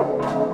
Música